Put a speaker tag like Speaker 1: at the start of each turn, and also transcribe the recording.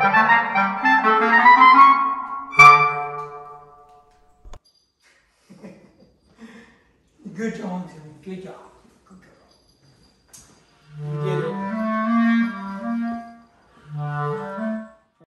Speaker 1: Good job, Jimmy. Good job. Good girl.